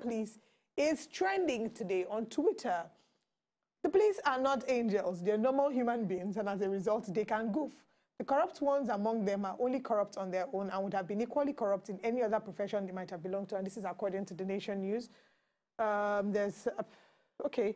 Police is trending today on Twitter. The police are not angels, they're normal human beings, and as a result, they can goof. The corrupt ones among them are only corrupt on their own and would have been equally corrupt in any other profession they might have belonged to, and this is according to the Nation News. Um, there's, uh, okay,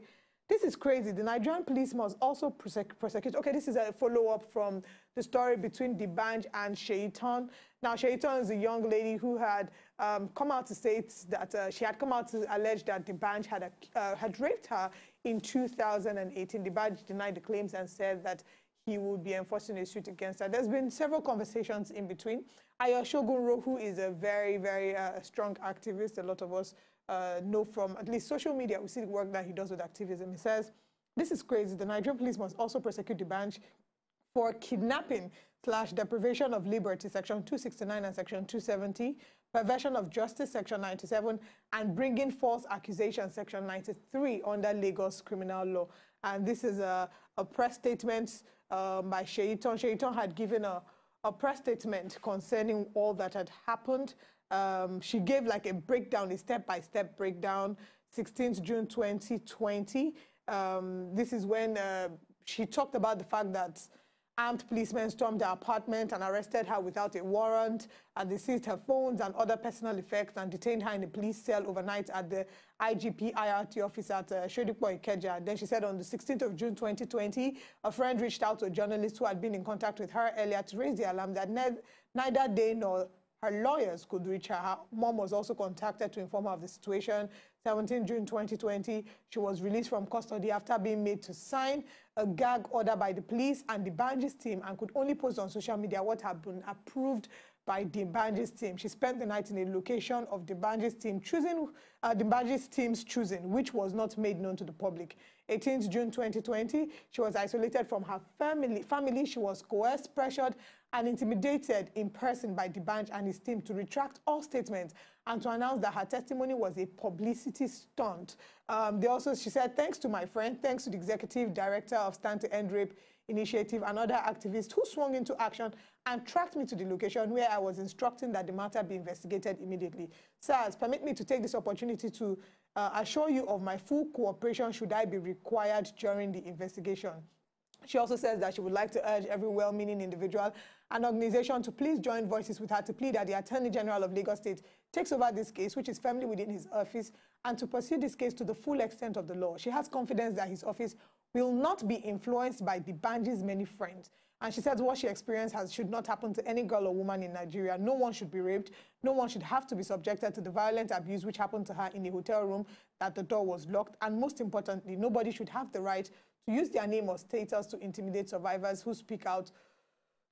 this is crazy. The Nigerian police must also prosecute. Okay, this is a follow-up from the story between D'banj and Seyitan. Now, Seyitan is a young lady who had um, come out to state that uh, she had come out to allege that D'banj had, uh, had raped her in 2018. D'banj denied the claims and said that he would be enforcing a suit against her. There's been several conversations in between. Ayoshogun who is a very, very uh, strong activist, a lot of us uh, know from at least social media, we see the work that he does with activism. He says, this is crazy. The Nigerian police must also prosecute D'banj for kidnapping slash deprivation of liberty, section 269 and section 270, perversion of justice, section 97, and bringing false accusations, section 93, under Lagos criminal law. And this is a, a press statement um, by Seyitan. Seyitan had given a, a press statement concerning all that had happened um, she gave like a breakdown, a step-by-step -step breakdown, 16th June 2020. Um, this is when uh, she talked about the fact that armed policemen stormed her apartment and arrested her without a warrant, and they seized her phones and other personal effects and detained her in a police cell overnight at the IGP IRT office at uh, Sodipo Ikeja. Then she said on the 16th of June 2020, a friend reached out to a journalist who had been in contact with her earlier to raise the alarm that ne neither they nor her lawyers could reach her. Her mom was also contacted to inform her of the situation. 17 June 2020, she was released from custody after being made to sign a gag order by the police and D'banj's team and could only post on social media what had been approved by D'banj's team. She spent the night in a location of D'banj's team choosing, uh, D'banj's team's choosing, which was not made known to the public. 18th June 2020, she was isolated from her family. family. She was coerced, pressured, and intimidated in person by D'banj and his team to retract all statements and to announce that her testimony was a publicity stunt. Um, they also, she said, thanks to my friend, thanks to the executive director of Stand to End Rape Initiative and other activists who swung into action and tracked me to the location where I was instructing that the matter be investigated immediately. Sirs, permit me to take this opportunity to uh, assure you of my full cooperation should I be required during the investigation. She also says that she would like to urge every well-meaning individual and organization to please join voices with her to plead that the Attorney General of Lagos State takes over this case, which is firmly within his office, and to pursue this case to the full extent of the law. She has confidence that his office will not be influenced by D'banj's many friends. And she says what she experienced has, should not happen to any girl or woman in Nigeria. No one should be raped. No one should have to be subjected to the violent abuse which happened to her in a hotel room that the door was locked. And most importantly, nobody should have the right to use their name or status to intimidate survivors who speak out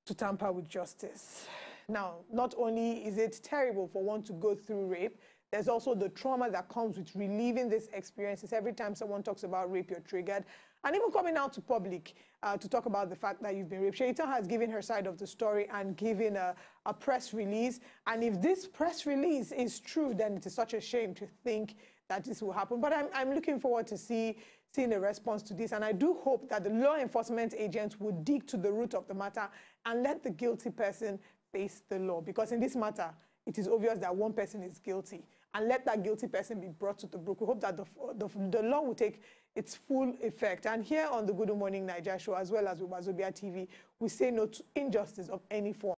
to tamper with justice. Now, not only is it terrible for one to go through rape, there's also the trauma that comes with reliving these experiences. Every time someone talks about rape, you're triggered. And even coming out to public uh, to talk about the fact that you've been raped. Seyitan has given her side of the story and given a, a press release. And if this press release is true, then it is such a shame to think that this will happen. But I'm, I'm looking forward to see seeing a response to this. And I do hope that the law enforcement agents will dig to the root of the matter and let the guilty person face the law. Because in this matter, it is obvious that one person is guilty. And let that guilty person be brought to the book. We hope that the, the, the law will take its full effect. And here on the Good Morning Nigeria show, as well as with Wazobia TV, we say no to injustice of any form.